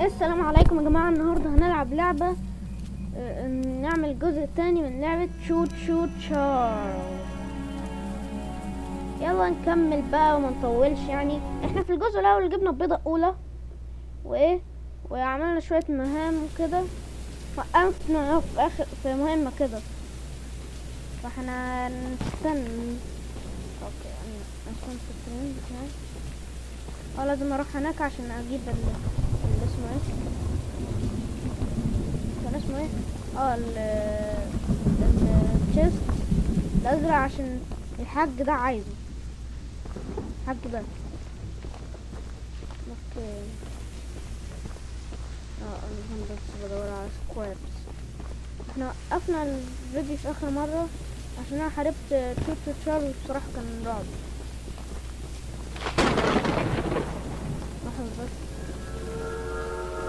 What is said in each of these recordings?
السلام عليكم يا جماعة. النهاردة هنلعب لعبة آه، نعمل الجزء الثاني من لعبة تشو تشو تشارلز يلا نكمل بقى وما نطولش يعني. إحنا في الجزء الأول جبنا البيضة الاولى وإيه وعملنا شوية مهام وكده. وقفنا في آخر في مهمة كده. فإحنا نستنى. أوكي أنا عشان في بتاعي أه لازم أروح هناك عشان أجيب ال اسمه إيه؟ كان اسمه إيه؟ آه ال ال chest الازرق عشان الحاج ده عايزه. الحاج ده. أوكي. آه أنا بس بدور على scraps إحنا وقفنا الفيديو في آخر مرة عشان أنا حاربت تشو تشو تشارلز بصراحة كان رعب. لحظة بس.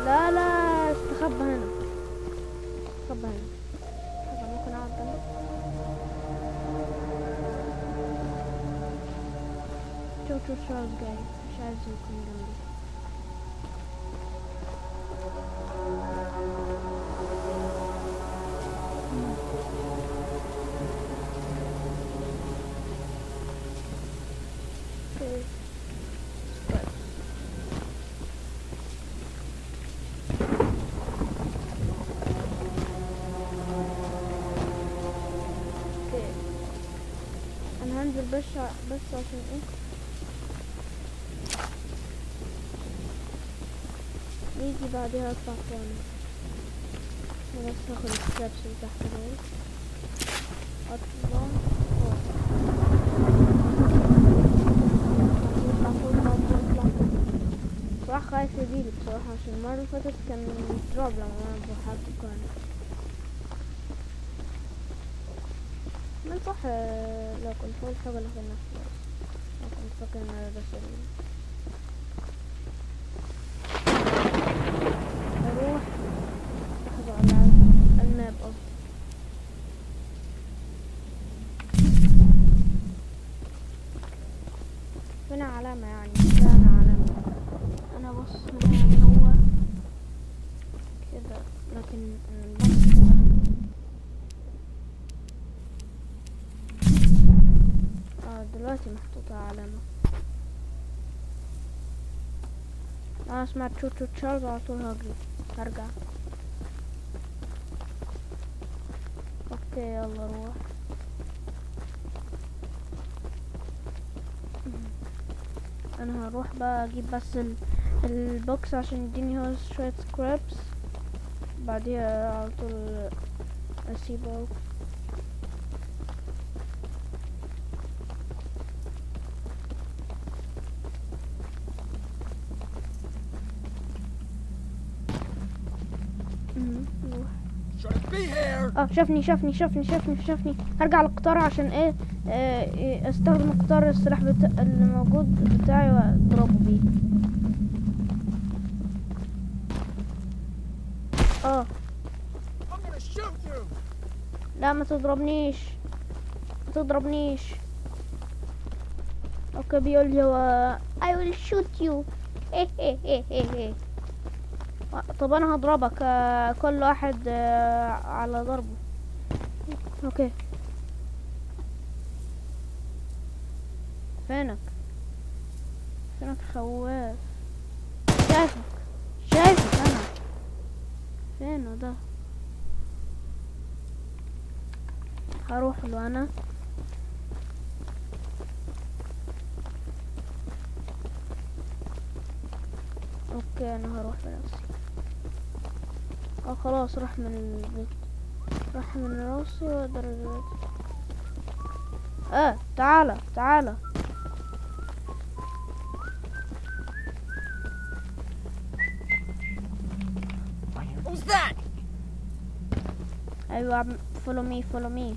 لا لا استخبى هنا. استخبى هنا. لحظة ممكن أقعد جنبك شوف شوف شارلز جاي مش عايز يكون جنبي. بس بس عشان إيه؟ يجي بعدها تاني. أنا بس هاخد الستبس اللي تحت دول أطلع. بصراحة خايف يجيلي بصراحة عشان المرة اللي فاتت كان دروب لما أنا بحب كان من صح آه، لا كنت فوق الحاجة اللي كنا لا كنت فاكر إن أنا بس أروح لحظة على الماب قصدي هنا علامة يعني لا أنا علامة أنا بص هنا يعني هو كده لكن البص كده آه دلوقتي محطوطة علامة أنا سمعت تشو تشو تشارلز على طول هجري هرجع أوكي يلا روح أنا هروح بقى أجيب بس ال... ال box عشان يديني هو شوية scraps بعديها على طول اسيبه مهم، روح Shouldn't be here! آه شافني شافني شافني شافني شافني. هرجع للقطار عشان إيه, إيه استخدم القطار السلاح بتا... اللي موجود بتاعي واضربه بيه. آه! لا ما تضربنيش. ما تضربنيش. أوكي بيقول لي هو I will shoot you. طب أنا هضربك آه، كل واحد آه، على ضربه. أوكي. فينك؟ فينك خواف؟ شايفك. شايفك أنا. فينه ده؟ هروح له أنا. أوكي أنا هروح بنفسي. آه خلاص راح من البيت راح من راسي وأقدر دلوقتي آه تعالى تعالى Who's that? أيوه فولو مي فولو مي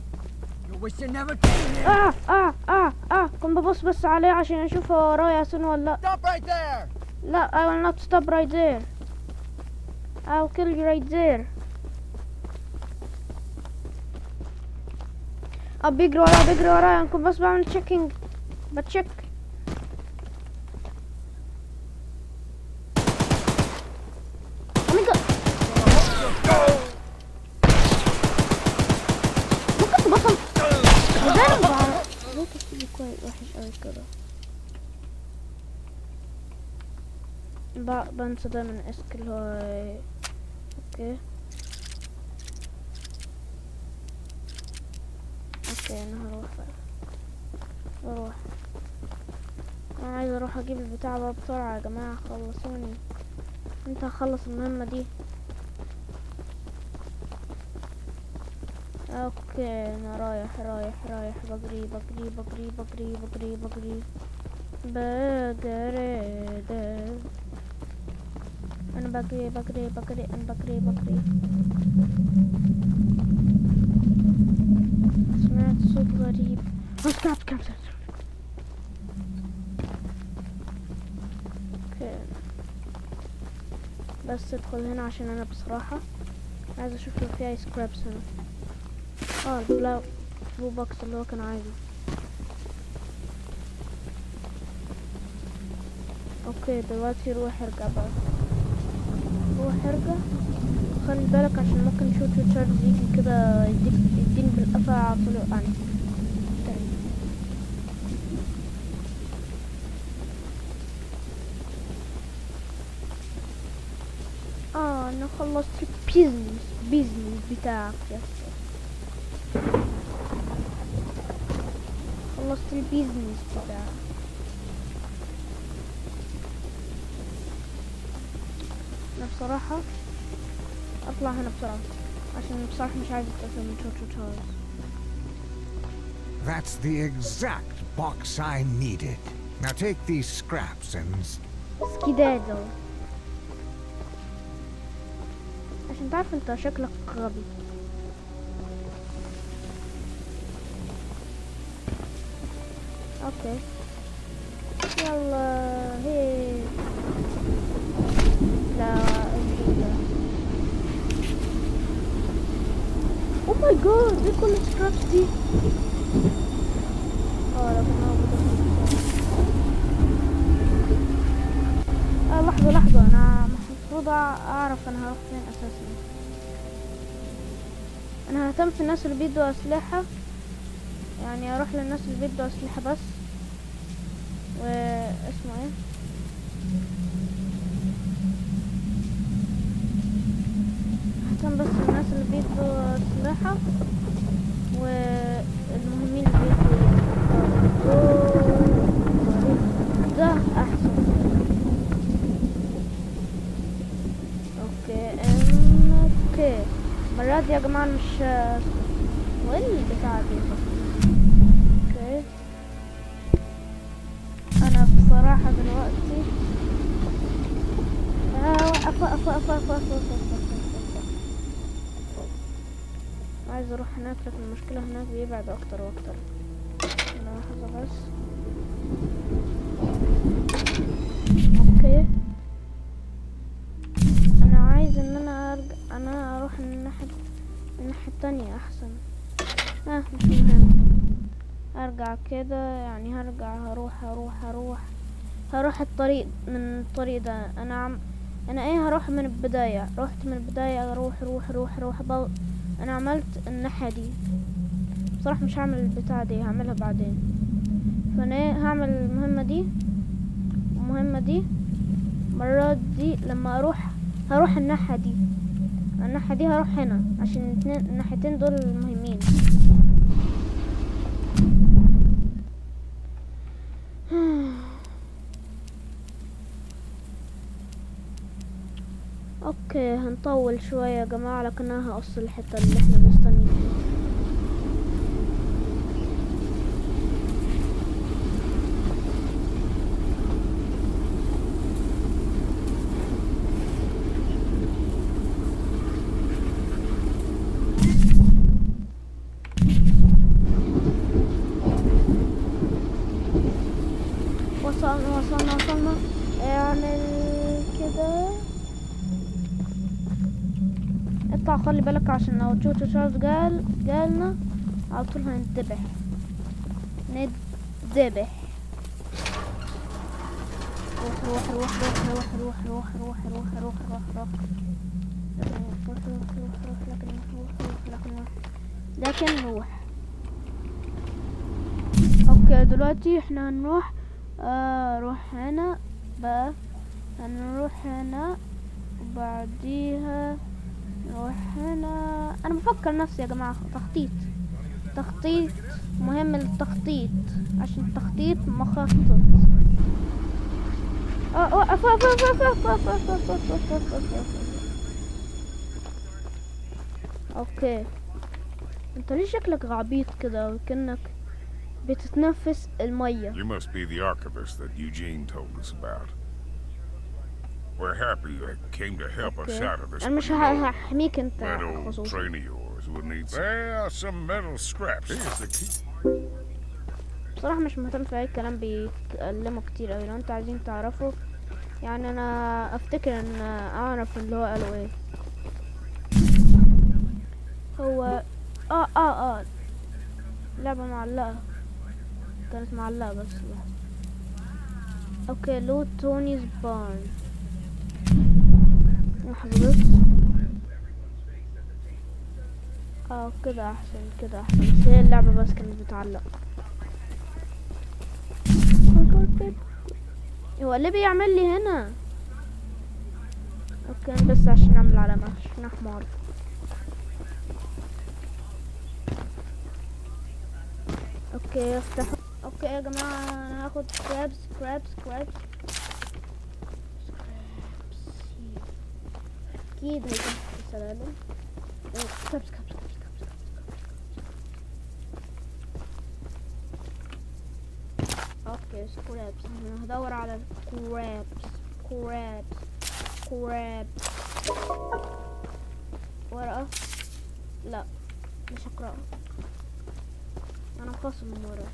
You wish you never came here! آه آه آه آه كنت ببص بس عليه عشان أشوف هو ورايا ياسين ولا لأ Stop right there! لا I will not stop right there I'll kill you right there. A big Rora, big Rora, and Kubas Bam checking. But check. But, but, so then, it's clear. أوكي. أوكي أنا هروح بقى. أروح أنا عايز أروح أجيب البتاع بقى بسرعة يا جماعة خلصوني. انت هخلص المهمة دي. أوكي أنا رايح رايح رايح. بجري بجري بجري بجري بجري بجري. بجري. ده أنا بجري بجري بجري أنا بجري بجري سمعت صوت غريب. كامسل أوكي. بس ادخل هنا عشان أنا بصراحة عايز أشوف لو في اي سكرابس هنا. آه البلاو blue box اللي هو كان عايزه. أوكي دلوقتي روح ارجع بقى. روح ارجع خلي بالك عشان ممكن شوت تشارج يجي كده يديك يديني بالقفا على طول يوقعني تاني. آه أنا خلصت ال business business بتاعك يا. خلصت ال business بتاعك أنا بصراحة أطلع هنا بسرعة عشان بصراحة مش عايز اتقفل من تشو تشو تشارلز That's the exact box I needed. Now take these scraps and skedaddle. عشان تعرف أنت شكلك غبي. أوكي. يلا هي لا جاد دي كل ال scraps دي آه لكن موجودة آه لحظة لحظة أنا المفروض أعرف أنا هروح فين أساسا أنا ههتم في الناس اللي بيدوا أسلحة يعني أروح للناس اللي بيدوا أسلحة بس و اسمه إيه ههتم بس بالناس اللي بيدوا أسلحة والمهمين اللي بيدوا ده أحسن. أوكي ام أوكي. المرة دي يا جماعة مش وين البتاعة دي؟ أوكي. أنا بصراحة دلوقتي آه، وقف وقف وقف وقف عايز أروح هناك لكن المشكلة هناك بيبعد أكتر وأكتر. لحظة بس. أوكي. أنا عايز إن أنا ارجع أنا أروح الناحية الناحية التانية أحسن. آه مش مهم. أرجع كده يعني هرجع هروح هروح هروح. هروح الطريق من الطريق ده. أنا عم أنا إيه هروح من البداية. رحت من البداية أروح روح روح روح بل... أنا عملت الناحية دي. بصراحة مش هعمل البتاع دي هعملها بعدين. فأنا إيه هعمل المهمة دي المهمة دي المرة دي لما أروح هروح الناحية دي. الناحية دي هروح هنا عشان الناحيتين دول مهمين. أوكي هنطول شوية يا جماعة لكن أنا هقص الحتة اللي إحنا مستنيين فيها وصلنا وصلنا وصلنا اعمل كده اطلع خلي بالك عشان لو جوجو تشارلز قال قالنا على طول هنتذبح نتذبح روح روح روح روح روح روح روح روح روح روح روح روح روح روح روح روح لكن روح روح لكن روح لكن روح أوكي دلوقتي إحنا هنروح آه نروح هنا بقى هنروح هنا وبعديها نروح هنا أنا بفكر نفسي يا جماعة تخطيط تخطيط مهم التخطيط عشان التخطيط مخطط آه وقف وقف وقف وقف وقف وقف وقف وقف وقف وقف. أوكي انت ليه شكلك عبيط كده وكأنك بتتنفس المية You must be the archivist that Eugene told us about. We're happy you came to help us أوكي out of this. ه- know, هحميك انت that old train of yours will need some, well, some metal scraps. Here's the key. بصراحة مش مهتم في أي كلام بيتكلموا كتير أوي. لو أنتوا عايزين تعرفوا يعني أنا أفتكر إن أعرف اللي هو قالوا إيه. هو آه آه آه. لعبة معلقة. كانت معلقة بس. لحظة okay لو Tony's barn بس آه كده أحسن كده أحسن. بس هي اللعبة بس كانت بتعلق. هو اللي بيعمل لي هنا؟ okay بس عشان أعمل علامة عشان أحمر. أوكي افتح okay يا جماعة أنا هاخد scraps scraps scraps أكيد هيكون في السلالم scraps scraps scraps scraps okay scraps أنا هدور على scraps scraps scraps ورقة؟ لا مش هقرأها. أنا مخصم من ورقة.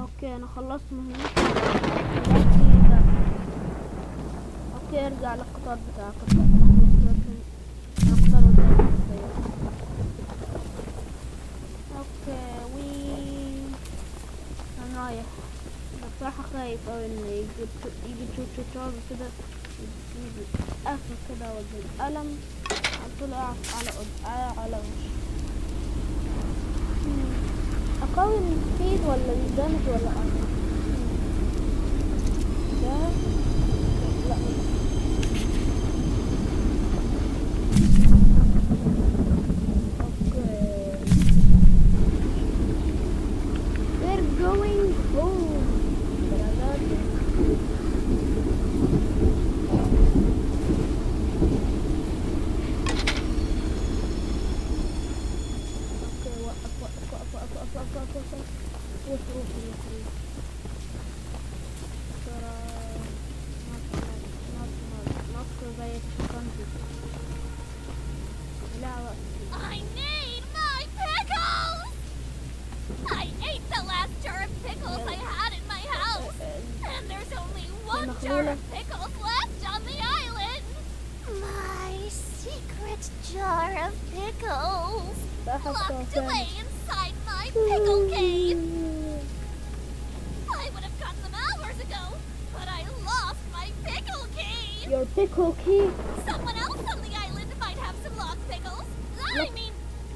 okay أنا خلصت مهمتي يرجع للقطار بتاع القطار أوكي رايح. أنا بصراحة خايف أوي ان يجي يجي تشوف تشوف تشوف كده اخر كده بالقلم على على على وشي اقاوم السبيد ولا الدمج ولا اقاوم ده لا. Locked away inside my pickle cave. I would have gotten them hours ago, but I lost my pickle cave. Your pickle cave? Someone else on the island might have some lock pickles. Lock I mean,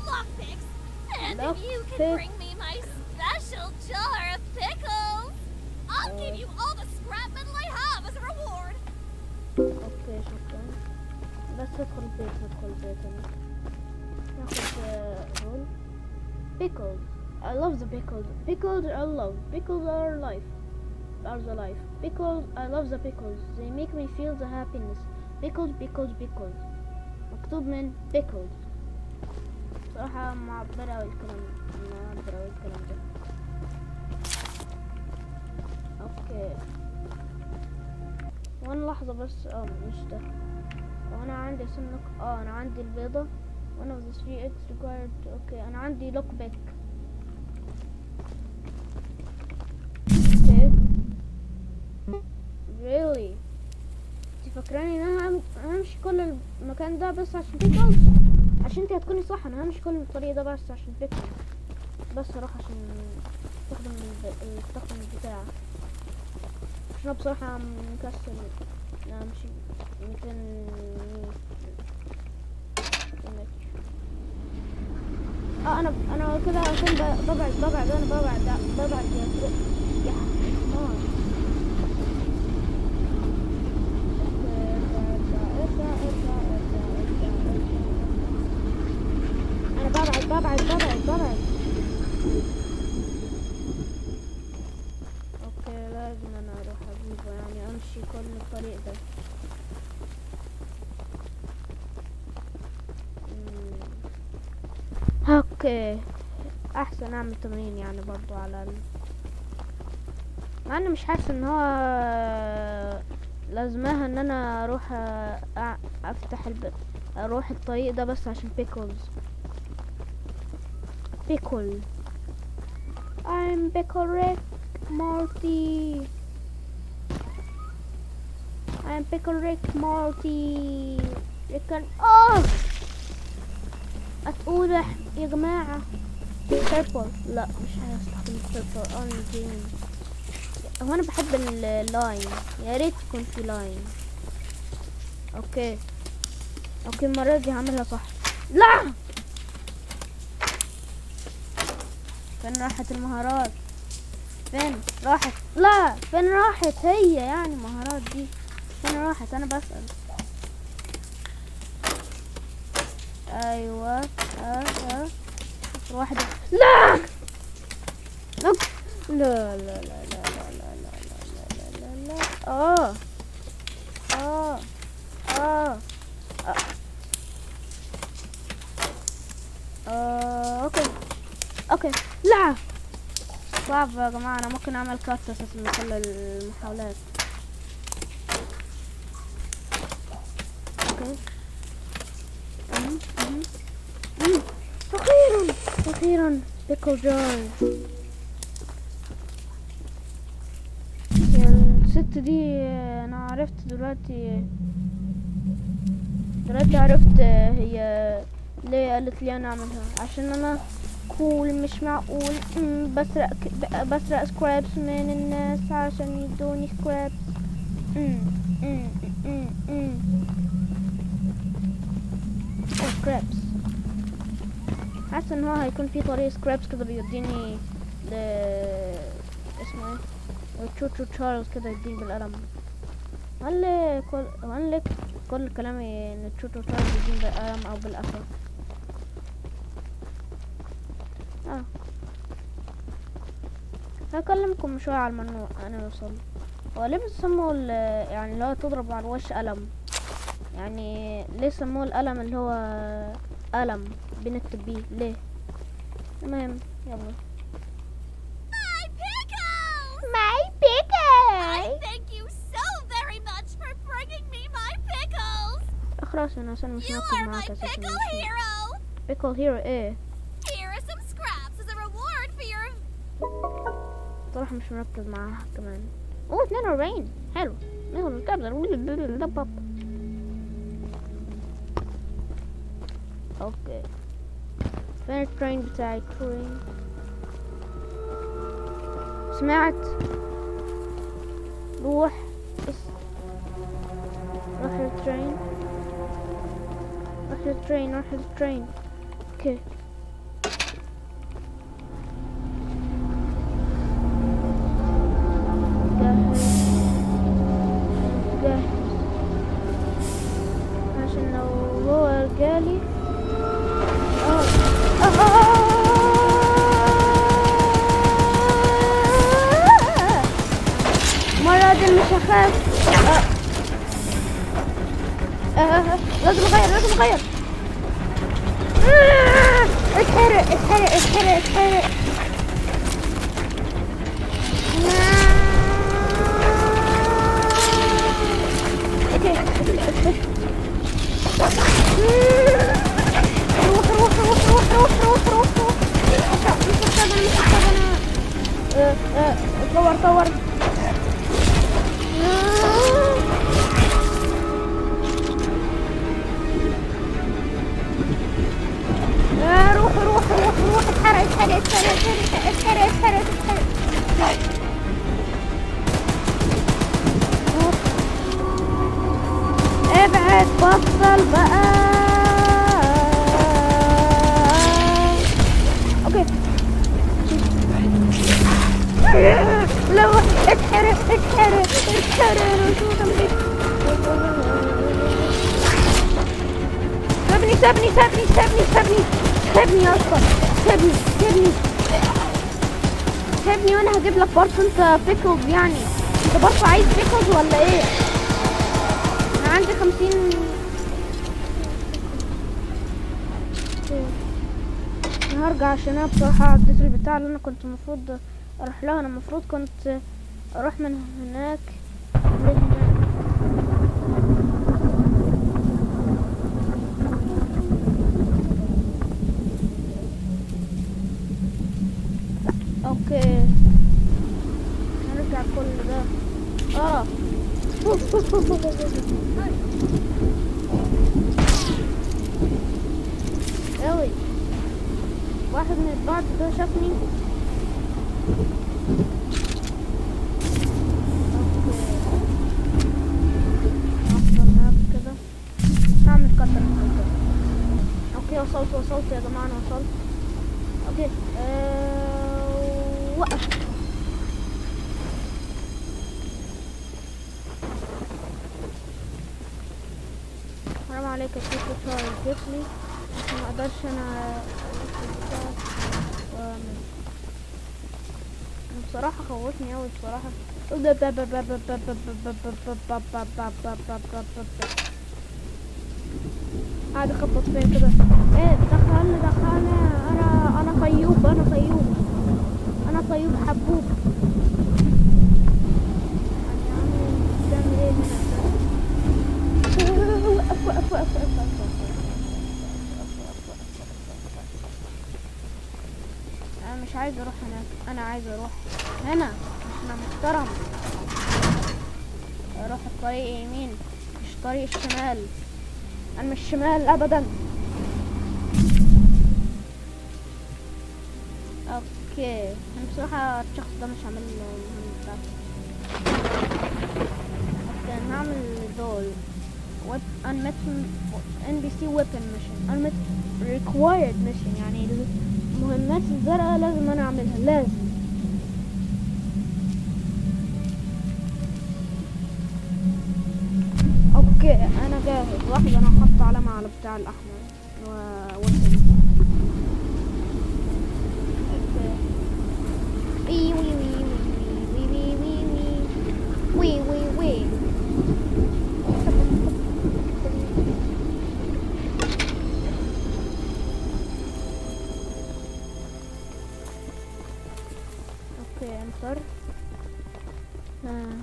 lock picks. And lock if you can bring me my special jar of pickles, I'll uh. give you all the scrap metal I have as a reward. Okay, okay. Let's go to the البيت انا ناخد آه، رول pickles I love the pickles pickles are love pickles are life are the life pickles I love the pickles they make me feel the happiness pickles pickles pickles مكتوب من pickles صراحة معبرة أوي الكلام معبرة أوي الكلام ده اوكي وانا لحظة بس اه مش ده وانا عندي سنك اه انا عندي البيضة one of the three eggs required. okay أنا عندي back. okay really انت فاكراني إن أنا هم- همشي كل المكان ده بس عشان pickle عشان انت هتكوني صح أنا همشي كل الطريق ده بس عشان pickle بس أروح عشان استخدم استخدم البتاع. عشان بصراحة مكسل امشي 200 آه أنا أنا عشان ب- ببعد ببعد أنا ببعد ببعد يا حمار. أنا okay لازم أنا أروح اجيبه يعني امشي كل الطريق ده مم. okay اعمل تمرين يعني برضو على ال... مع اني مش حاسس إن هو لازمها إن أنا أروح أ- أفتح الب... أروح الطريق ده بس عشان pickles pickle I'm Rick Morty. I'm Pickle Rick Morty. Rick and oh! هتقول إح- يا جماعة. purple لا مش هستخدم purple only green هو أنا بحب ال line يا ريت تكون في line okay. okay المرة دي هعملها صح. لا! فين راحت المهارات؟ فين راحت؟ لا فين راحت هي يعني المهارات دي؟ فين راحت؟ أنا بسأل. أيوه. أه أه. واحدة لا لا لا لا لا لا لا لا لا لا لا لا آه آه آه آه. آه، okay okay لا صعب يا جماعة أنا ممكن اعمل cut أساسا من كل المحاولات okay أخيرا pickle جاي الست دي أنا عرفت دلوقتي دلوقتي عرفت هي ليه قالت لي أنا أعملها. عشان أنا cool مش معقول. بسرق بسرق scraps من الناس عشان يدوني scraps scraps حاسس إن هو هيكون في طريق scraps كده بيديني ل اسمه إيه؟ Choo-Choo Charles كده يديني بالقلم. هل كل هل كل كلامي إن Choo-Choo Charles يديني بالقلم أو بالقفا؟ آه. هكلمكم شوية على الممنوع أنا وصل. هو ليه بتسموا ال- يعني اللي هو تضرب على الوش قلم؟ يعني ليه سموه القلم اللي هو قلم؟ بنكتب بيه ليه المهم يلا My pickles! My I pickle thank you so very much for bringing me my pickles! خلاص أنا عشان مش مركز my معاك أساسا pickle hero! بيكل هيرو إيه Here are some scraps as a reward for your صراحة مش مركز معاها كمان اوه 42 حلو ناخد الكابلة okay فين ال train بتاعي ال train سمعت؟ روح. بس. روح لل train روح لل train روح لل train okay جاهز เปิด برضه انت pickles يعني. انت برضه عايز pickles ولا إيه؟ أنا عندي خمسين. أنا هرجع عشان أنا بصراحة عديت البتاع اللي أنا كنت المفروض أروح لها. أنا المفروض كنت أروح من هناك لهناك أوكي كل ده. آه. أوي. واحد من البعض ده شافني. okay وصلت وصلت يا جماعة أنا وصلت. okay أه... وقف حرام عليك يا سيدي تشارلز جيتلي عشان ما أقدرش أنا بصراحة خوفني أوي بصراحة. قاعد أخبط فيا كده. إيه دخلني دخلني أنا أنا طيوب أنا طيوب أنا طيوب حبوب يعني يا عمي بتعمل إيه هنا وقف وقف وقف وقف وقف أنا مش عايز أروح هناك. أنا عايز أروح هنا. أنا محترم. أروح الطريق يمين مش طريق الشمال. أنا مش شمال ابدا. Okay. أنا بصراحة الشخص ده مش عامل له المهمة بتاعته okay أنا هعمل دول. ويب unmet NPC weapon mission. Unmet required mission. يعني المهمات الزرقاء لازم أنا أعملها لازم. أوكي أنا جاهز. لحظة أنا هحط علامة على بتاع الأحمر و اوكي انتر آه.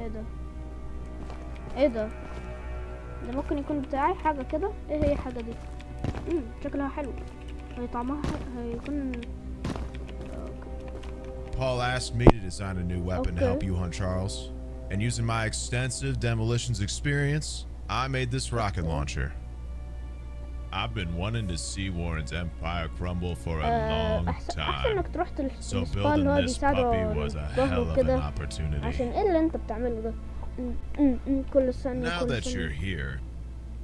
ايه ده ايه ده ده ممكن يكون بتاعي حاجة كده ايه هي الحاجة دي امم شكلها حلو هي طعمها ح- هيكون Paul asked me to design a new weapon to help Okay. you hunt Charles. And using my extensive demolitions experience, I made this rocket launcher. I've been wanting to see Warren's empire crumble for a آه، long احسن احسن time. انك تروح تل- So للسبا اللي هو building this بيساعده puppy was a الظهر hell of an وكده opportunity. عشان ايه اللي انت بتعمله ده أم، أم، أم، كل سنة Now كل that سنة you're here,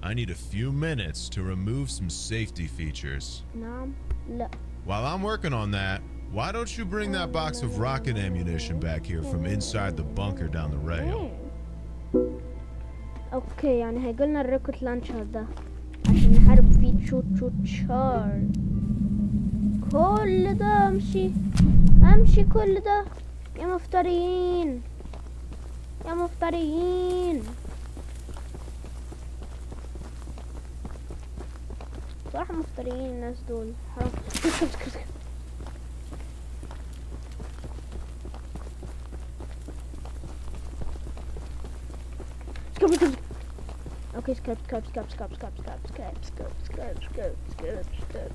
I need a few minutes to remove some safety features. نعم لا While I'm working on that, why don't you bring that box of rocket ammunition back here from inside the bunker down the rail? إيه. اوكي يعني هيجيلنا الريكوت لانشر ده عشان نحارب تشو تشو تشار كل ده امشي امشي كل ده يا مفتريين يا مفتريين صراحة مفتريين الناس دول Okay, skip, skip, skip, skip, skip, skip, skip, skip, skip, skip, skip, skip.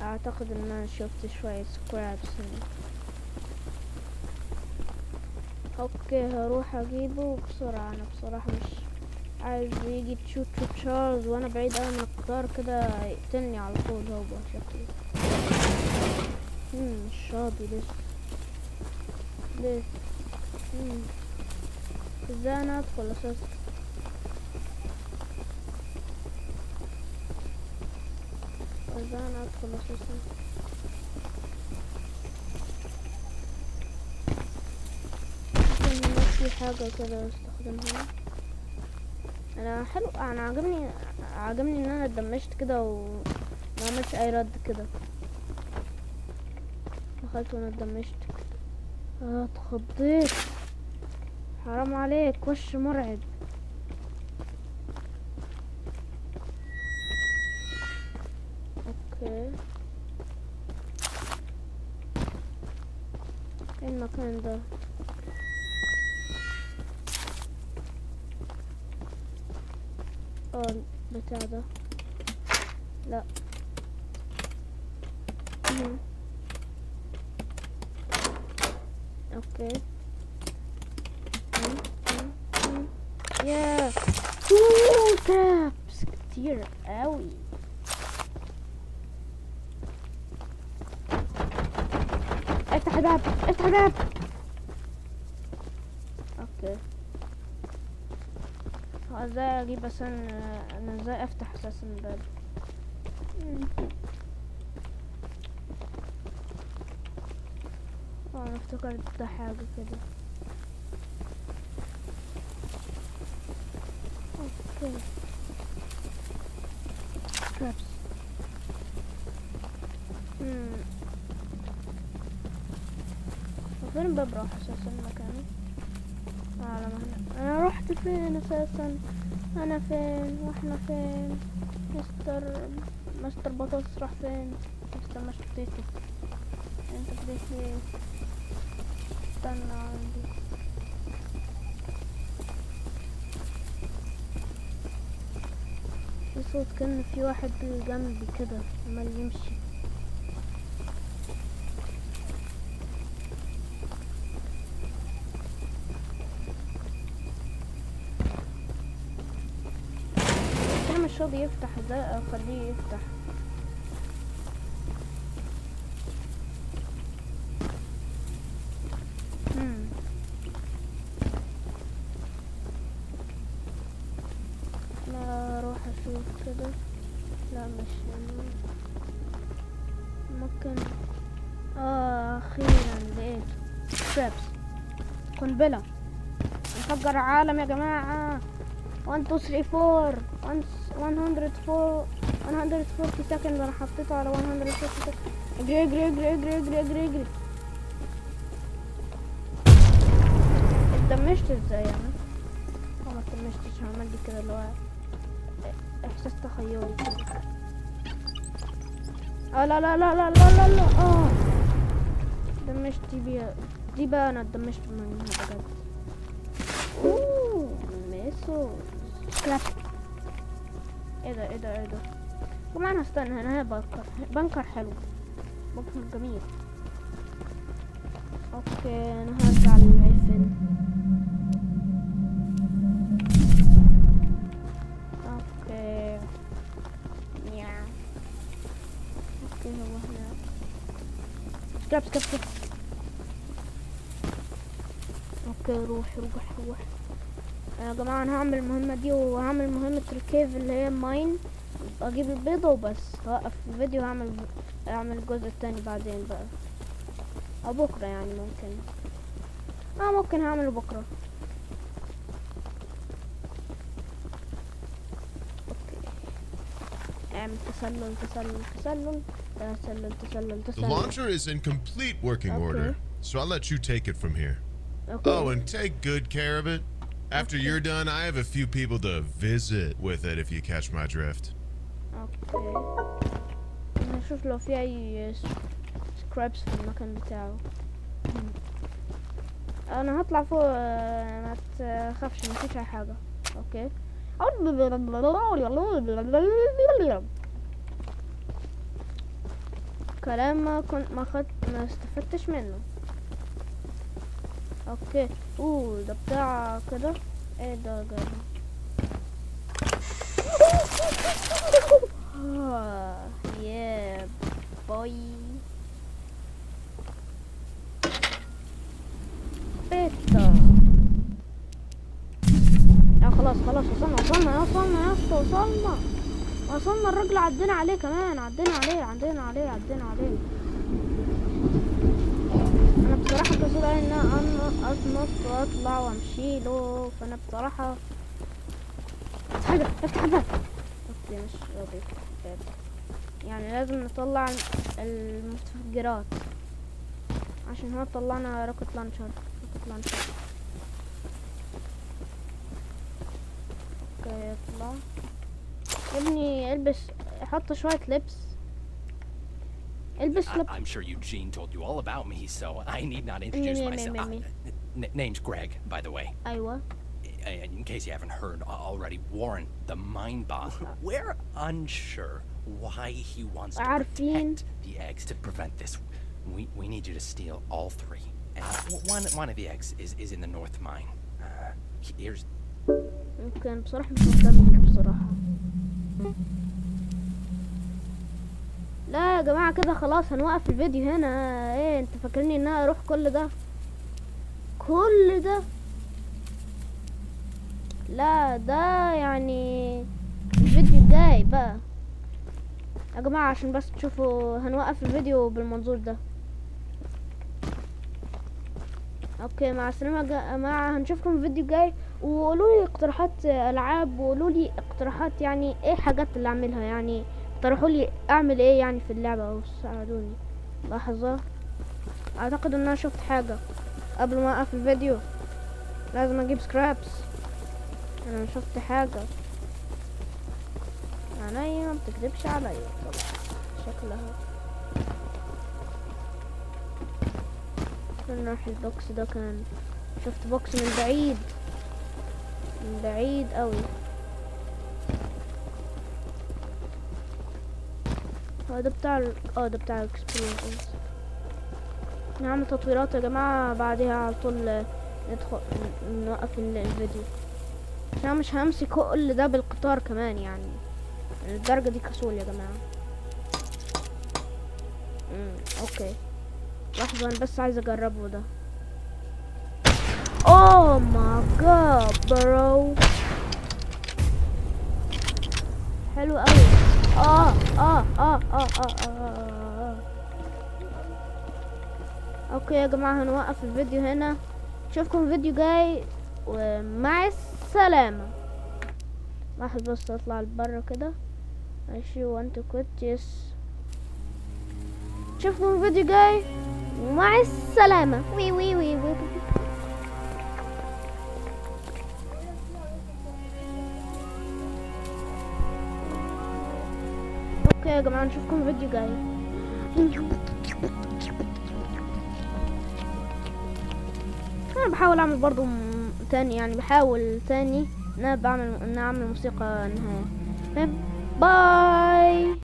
اعتقد ان أنا شفت شوية scraps okay هروح اجيبه بسرعة أنا بصراحة مش عايز يجي تشو تشو تشارلز وأنا بعيد اوي من القطار كده يقتلني على طول هو شكلي مم، مش راضي لسه لسه. إزاي أنا ادخل أساسا أنا أدخل أساسا في حاجة كده أستخدمها. أنا حلو أنا عاجبني عاجبني إن أنا اتدمجت كده وما عملتش أي رد كده. دخلت وأنا اتدمجت. آه، اتخضيت. حرام عليك وش مرعب. ده آه البتاع ده. لا. أوكي. اوه تابس كتير قوي. افتح الباب افتح الباب. هو إزاي أجيب أساسا أنا إزاي أفتح أساسا الباب. آه أنا افتكرت ده حاجة كده. أوكي. مم. فين الباب راح أساسا مكانه آه، على ما هنا أنا رحت فين أساسا؟ أنا فين؟ وإحنا فين؟ مستر مستر بطاطس راح فين؟ مستر مش بوتيتو أنت بديت ليه استنى عندي. في صوت كان في واحد جنبي كده عمال يمشي. راضي يفتح إزاي اخليه يفتح. لا ترابس قنبلة. نفجر عالم يا جماعة. 1 2 3 4 104 140 سكند أنا حطيته على 140 سكند اجري اجري اجري اجري اجري اجري اتدمجت إزاي آه ما اتدمجتش عمل لي كده اللي هو احساس تخيلي آه لا لا لا لا لا لا لا آه دمجت دي بيها دي بقى أنا اتدمجت منها بجد اوه ميسو سكراب إيه ده إيه ده إيه ده. طبعا أنا هستنى هنا هنا بنكر بنكر حلو. بنكر جميل. أوكي أنا هرجع للعفن. أوكي. يا Okay هو هنا. scrap scrap scrap okay روح روح روح. يا جماعة أنا هعمل المهمة دي وهعمل مهمة الكيف اللي هي mine أجيب البيضة وبس هوقف الفيديو وهعمل اعمل الجزء التاني بعدين بقى. أو بكرة يعني ممكن. آه ممكن هعمله بكرة. أوكي. اعمل تسلل تسلل تسلل. تسلل تسلل The تسلل. launcher is in complete working Okay. order, so I'll let you take it from here. أوكي. Oh, and take good care of it. After you're done, I have a few people to visit with it if you catch my drift. أوكي أنا أشوف لو في اي سكرابس في المكان بتاعه. أنا هطلع فوق آه، ما تخافش مفيش أي حاجة. أوكي كلام ما كنت ما خد ما استفدتش منه. أوكي. اوه ده بتاع كده؟ إيه ده جاي باي بيتا خلاص خلاص وصلنا وصلنا وصلنا يا اسطى وصلنا. وصلنا الراجل عدينا عليه كمان عدينا عليه عدينا عليه عدينا عليه. بصراحة كسول علي إن أنا انط واطلع وأمشي له فأنا بصراحة حاجة أفتح باب. أوكي مش راضي. يعني لازم نطلع المتفجرات عشان هو طلعنا روكت لانشر روكت لانشر أوكي يطلع. ابني البس حط شوية لبس I- لبس I'm sure Eugene told you all about me, so I need not introduce me, me, myself. me, me. Uh, n- name's Greg, by the way. ايوه Uh, In case you haven't heard a- already, Warren, the mind boss, we're unsure why he wants to عارفين. protect the eggs to prevent this. We, we need you to steal all three. And w- one, one of the eggs is, is in the North Mine. Uh, here's ممكن بصراحة مش مهتم بصراحة لا يا جماعة كده خلاص هنوقف الفيديو هنا. إيه انت فاكرني ان أنا أروح كل ده؟ كل ده؟ لا ده يعني الفيديو الجاي بقى. يا جماعة عشان بس تشوفوا هنوقف الفيديو بالمنظور ده. أوكي مع السلامة يا جماعة هنشوفكم في فيديو جاي وقولوا لي اقتراحات ألعاب وقولوا لي اقتراحات يعني إيه حاجات اللي اعملها يعني. اقترحوا لي أعمل إيه يعني في اللعبة وساعدوني لحظة. أعتقد إن أنا شفت حاجة. قبل ما أقفل الفيديو. لازم أجيب scraps أنا شفت حاجة. عينيا ما بتكذبش عليا. طبعا شكلها نروح ال box ده كان. شفت box من بعيد. من بعيد قوي هو ده بتاع ال... آه ده بتاع ال experience نعمل تطويرات يا جماعة بعدها على طول ندخل نوقف ال- الفيديو. أنا مش همسك كل ده بالقطار كمان يعني. الدرجة دي كسول يا جماعة. امم أوكي. لحظة أنا بس عايز أجربه ده. Oh my god bro. حلو قوي آه آه آه آه آه آه آه. Okay يا جماعة هنوقف الفيديو هنا اشوفكم فيديو جاي ومع السلامة واحد بس اطلع لبرا كده ماشي وانت كويت yes اشوفكم فيديو جاي ومع السلامة وي وي وي وي Okay يا جماعة نشوفكم فيديو جاي. أنا بحاول أعمل برضو تاني يعني بحاول تاني إن أنا بعمل إن أعمل موسيقى نهاية bye